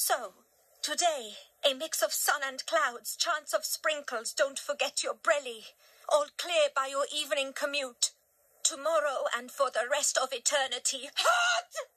So, today, a mix of sun and clouds, chance of sprinkles, don't forget your brelly. All clear by your evening commute. Tomorrow and for the rest of eternity. Hot!